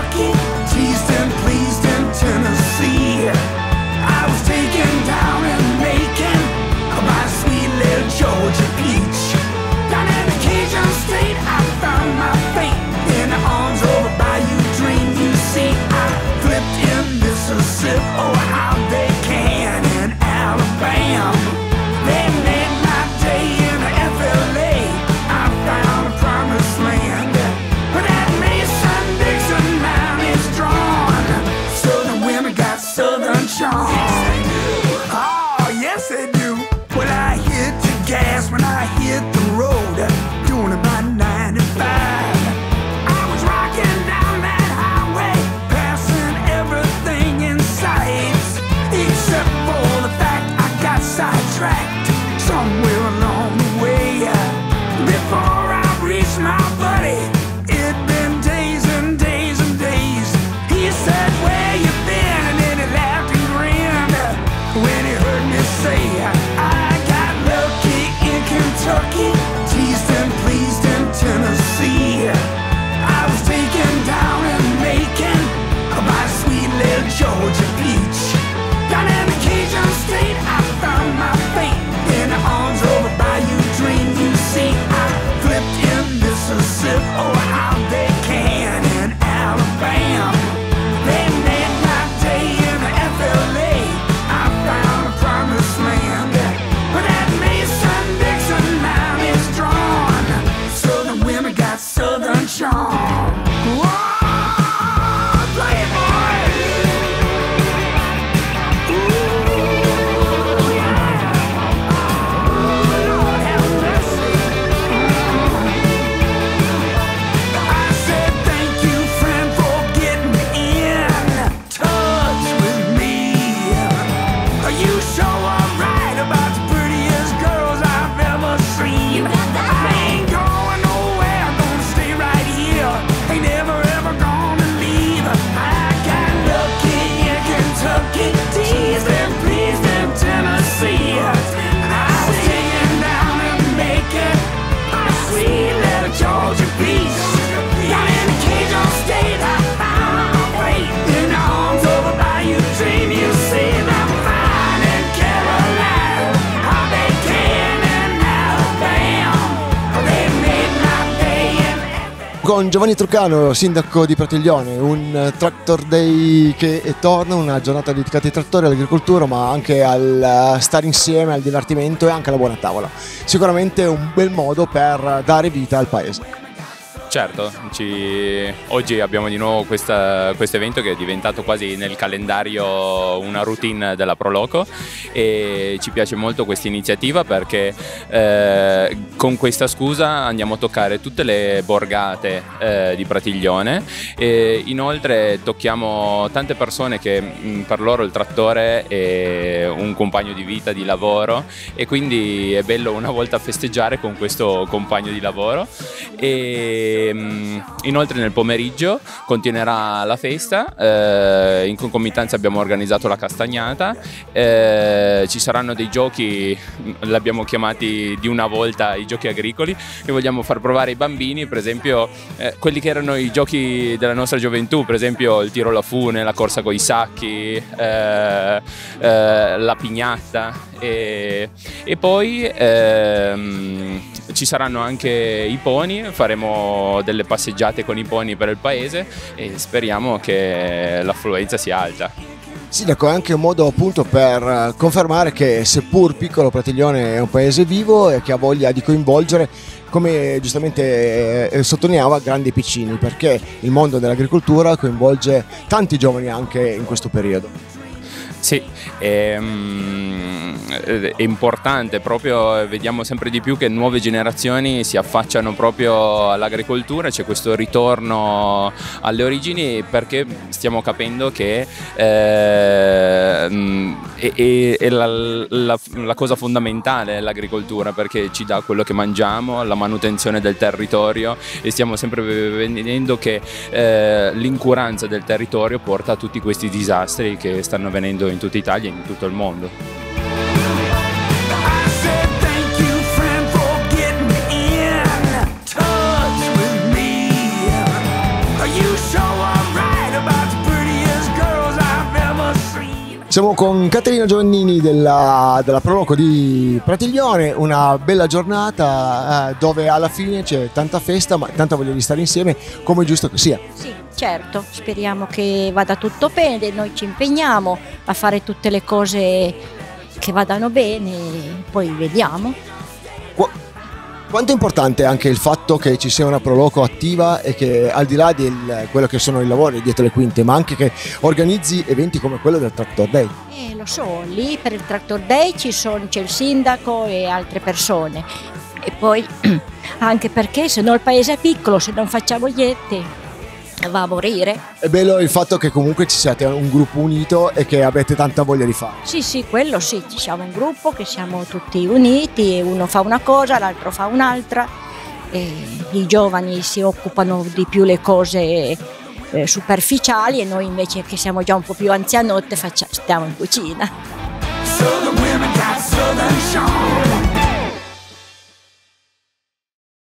walking tracked somewhere along the way. Before I reached my buddy, it'd been days and days and days. He said, Where you been? And then he laughed and grinned when he heard me say, I got lucky in Kentucky, teased and pleased in Tennessee. I was taken down in Macon by sweet little Georgia southern Con Giovanni Truccano, sindaco di Pratiglione, un eh, Tractor Day che torna, una giornata dedicata ai trattori, all'agricoltura, ma anche al eh, stare insieme, al divertimento e anche alla buona tavola. Sicuramente un bel modo per dare vita al paese. Certo, ci- oggi abbiamo di nuovo questo evento che è diventato quasi nel calendario una routine della Proloco e ci piace molto questa iniziativa perché eh, con questa scusa andiamo a toccare tutte le borgate eh, di Pratiglione e inoltre tocchiamo tante persone che mh, per loro il trattore è un compagno di vita, di lavoro e quindi è bello una volta festeggiare con questo compagno di lavoro e mh, inoltre nel pomeriggio continuerà la festa eh, in concomitanza abbiamo organizzato la castagnata eh, ci saranno dei giochi mh, l'abbiamo chiamati di una volta i giochi agricoli che vogliamo far provare ai bambini per esempio eh, quelli che erano i giochi della nostra gioventù per esempio il tiro alla fune la corsa con i sacchi eh, eh, la pignatta e, e poi ehm, ci saranno anche i pony, faremo delle passeggiate con i pony per il paese e speriamo che l'affluenza sia alta. Sindaco, è anche un modo appunto per eh, confermare che seppur piccolo Pratiglione è un paese vivo e che ha voglia di coinvolgere, come giustamente eh, sottolineava, grandi piccini, perché il mondo dell'agricoltura coinvolge tanti giovani anche in questo periodo. Sì, è, mm, è importante, proprio vediamo sempre di più che nuove generazioni si affacciano proprio all'agricoltura, c'è questo ritorno alle origini perché stiamo capendo che eh, è, è- è la, la- la cosa fondamentale l'agricoltura perché ci dà quello che mangiamo, la manutenzione del territorio e stiamo sempre vedendo che eh, l'incuranza del territorio porta a tutti questi disastri che stanno avvenendo in tutta Italia e in tutto il mondo. Siamo con Caterina Giovannini della, della Proloco di Pratiglione, una bella giornata eh, dove alla fine c'è tanta festa ma tanta voglia di stare insieme come è giusto che sia. Sì, certo, speriamo che vada tutto bene, noi ci impegniamo a fare tutte le cose che vadano bene, poi vediamo. Qu- quanto è importante anche il fatto che ci sia una Proloco attiva e che al di là di quello che sono i lavori dietro le quinte, ma anche che organizzi eventi come quello del Tractor Day. Eh, lo so, lì per il Tractor Day sono, c'è il sindaco e altre persone. E poi anche perché se no il paese è piccolo, se non facciamo niente. Va a morire. È bello il fatto che comunque ci siate un gruppo unito e che avete tanta voglia di fare. Sì, sì, quello sì, ci siamo un gruppo che siamo tutti uniti, uno fa una cosa, l'altro fa un'altra, e i giovani si occupano di più le cose eh, superficiali e noi invece che siamo già un po' più anzianotte faccia- stiamo in cucina. Southern women got southern charm.